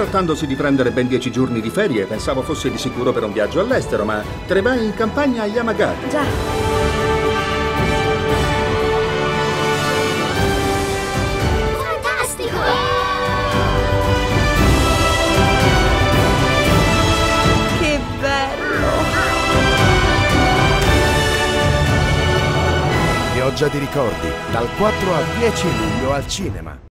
Trattandosi di prendere ben dieci giorni di ferie, pensavo fosse di sicuro per un viaggio all'estero, ma tre vai in campagna a Yamagata. Già. Fantastico! Che bello! Pioggia di ricordi, dal 4 al 10 luglio al cinema.